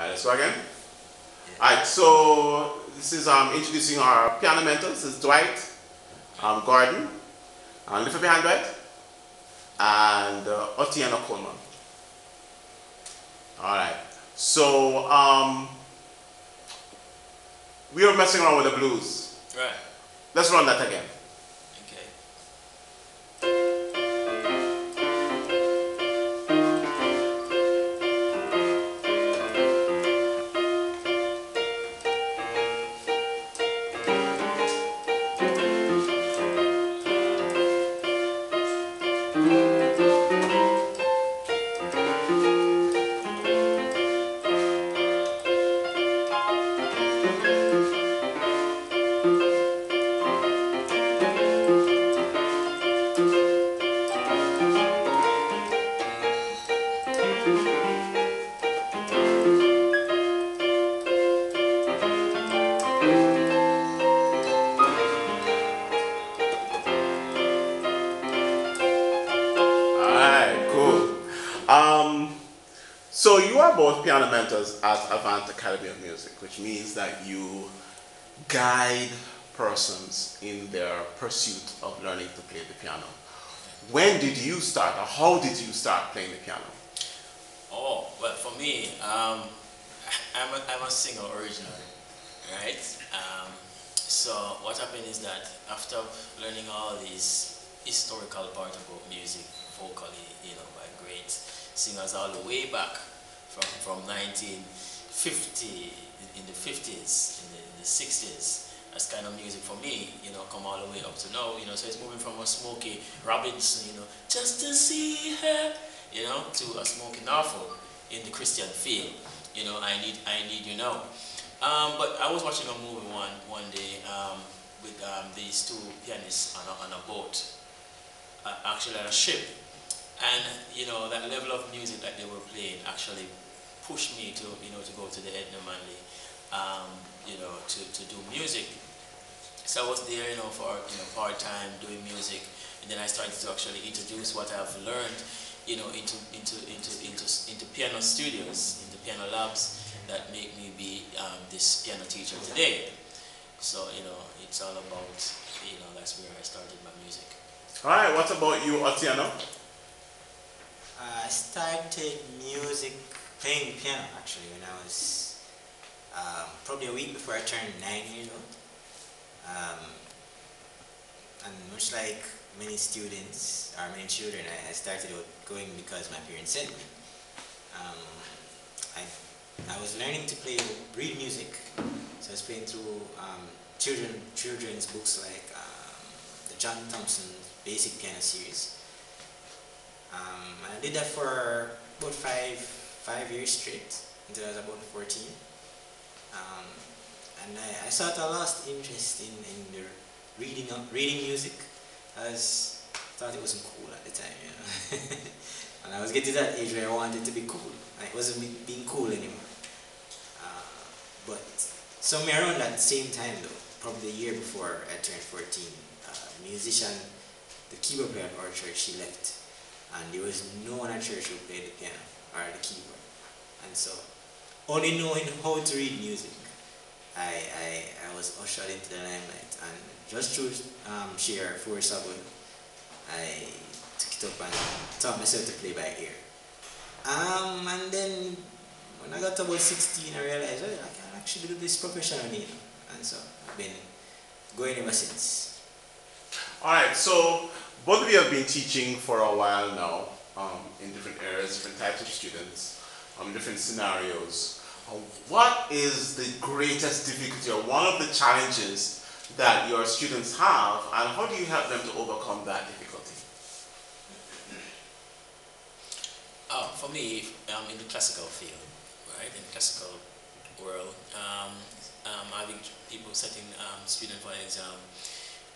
Alright, let's go again. Yeah. Alright, so this is um, introducing our piano mentors. This is Dwight, um, Gordon, and lift up your hand, Dwight, and uh, Otieno Coleman. Alright, so um, we are messing around with the blues. Right. Let's run that again. Both piano mentors at Avant Academy of Music, which means that you guide persons in their pursuit of learning to play the piano. When did you start, or how did you start playing the piano? Oh, well, for me, um, I'm, a, I'm a singer originally, right? Um, so what happened is that after learning all these historical part about music, vocally, you know, by great singers all the way back from, from 1950, in the 50s, in the, in the 60s, as kind of music for me, you know, come all the way up to now, you know, so it's moving from a Smokey Robinson, you know, just to see her, you know, to a Smokie Norful in the Christian field, you know, I need, I need you now. Um, but I was watching a movie one, one day um, with um, these two pianists on a, on a boat, uh, actually on a ship, and, you know, that level of music that they were playing actually pushed me to, you know, to go to the Edna Manley, um, you know, to, to do music. So I was there, you know, for, you know, part-time doing music. And then I started to actually introduce what I've learned, you know, into, into, into, into, into piano studios, into piano labs that make me be um, this piano teacher today. So, you know, it's all about, you know, that's where I started my music. All right, what about you, Otieno? I started music, playing piano actually when I was um, probably a week before I turned nine years old. Um, and much like many students or many children, I, I started going because my parents sent me. Um, I, I was learning to play, read music. So I was playing through um, children, children's books like um, the John Thompson Basic Piano Series. Um, and I did that for about five, five years straight until I was about 14. Um, and I, I sort of lost interest in, in reading, reading music as I thought it wasn't cool at the time, you know. and I was getting that age where I wanted to be cool. it wasn't being cool anymore. Uh, but somewhere around that same time though, probably a year before I turned 14, uh, musician, the keyboard player at our church, she left and there was no one at church who played the piano or the keyboard. And so, only knowing how to read music, I, I, I was ushered into the limelight. And just through um, sheer force of will, I took it up and taught myself to play by ear. Um, and then when I got about 16, I realized, I can actually do this professionally. And so I've been going ever since. All right, so both of you have been teaching for a while now um, in different areas, different types of students, um, different scenarios. Uh, what is the greatest difficulty or one of the challenges that your students have and how do you help them to overcome that difficulty? Uh, for me, um, in the classical field, right, in the classical world, um, um, having people setting um, students for exam,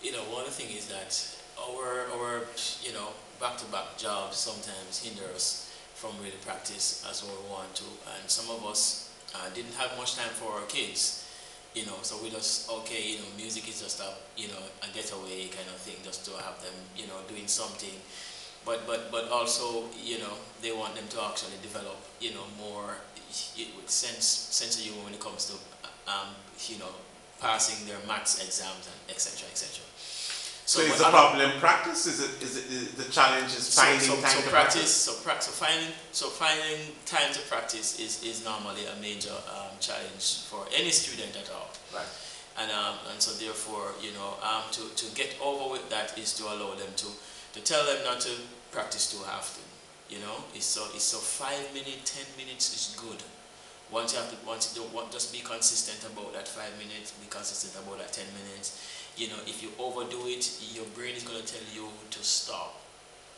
you know, one of the things is that our, our you know, back-to-back -back jobs sometimes hinder us from really practice as we want to. And some of us uh, didn't have much time for our kids, you know, so we just, okay, you know, music is just a, you know, a getaway kind of thing, just to have them, you know, doing something. But, but, but also, you know, they want them to actually develop, you know, more sense sense of humor when it comes to um, you know passing their maths exams and etc. etc. So, is the problem practice? Is it, is it is the challenge is finding so, so, time so to practice, practice? So, pra- so finding so finding time to practice is, is normally a major um, challenge for any student at all. Right. And um, and so therefore you know um, to, to get over with that is to allow them to to tell them not to practice too often. You know, it's so it's so five minutes, ten minutes is good. Once you have to once you don't want just be consistent about that five minutes, be consistent about that ten minutes you know, if you overdo it, your brain is going to tell you to stop.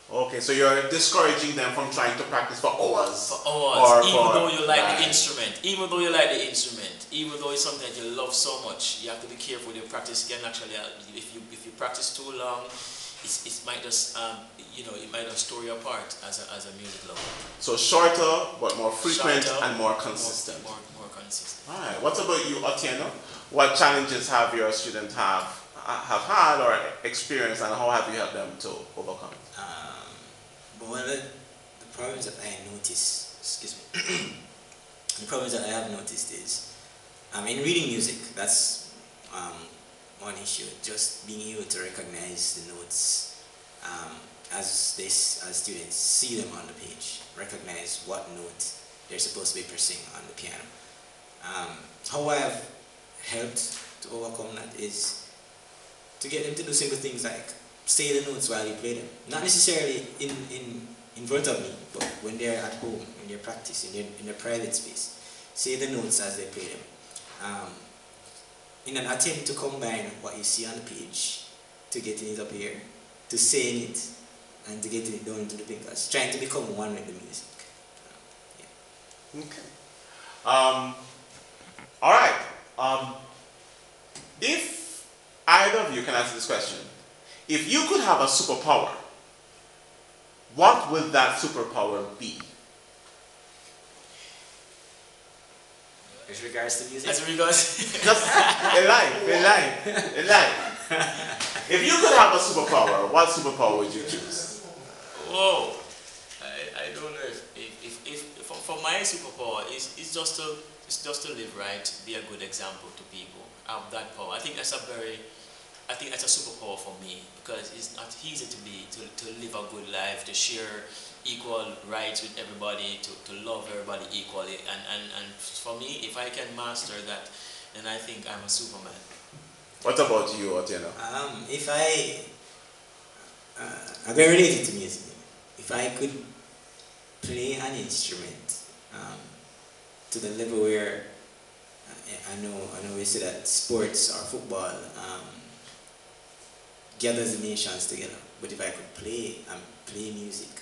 Okay, so you're discouraging them from trying to practice for hours. For hours, even for- though you like right. the instrument, even though you like the instrument, even though it's something that you love so much, you have to be careful. Your practice can actually, uh, if you if you practice too long, it's, it might just um, you know it might just throw you apart as a, as a music lover. So shorter, but more frequent Shorter, and more consistent. More, more, more consistent. All right. What about you, Otieno? What challenges have your students have have had or experienced, and how have you helped them to overcome? it? Um, but one of the, problems that I notice, excuse me, the problems that I have noticed is, I mean, reading music, that's um, one issue. Just being able to recognize the notes um, as this as students see them on the page, recognize what note they're supposed to be pressing on the piano. Um, how I have helped to overcome that is to get them to do simple things like say the notes while you play them. Not necessarily in, in, in front of me, but when they're at home, in their practice, in their, in their private space. Say the notes as they play them. Um, in an attempt to combine what you see on the page to getting it up here, to saying it, and to getting it down into the fingers. Trying to become one with the music. Okay. Um, all right. Um, if either of you can answer this question, if you could have a superpower, what would that superpower be? As regards to music, As regards, Just a line, a line, a line. If you could have a superpower, what superpower would you choose? whoa, I, I don't know if if, if, if for, for my superpower is it's just to it's just to live right, be a good example to people. Have that power. I think that's a very I think that's a superpower for me because it's not easy to be to, to live a good life, to share equal rights with everybody, to, to love everybody equally. And, and, and for me, if I can master that, then I think I'm a superman. What about you, Otieno? Um, if I, uh, I'm very related to music. If I could play an instrument um, to the level where I, I know, I know we say that sports or football um, gathers the nations together. But if I could play and play music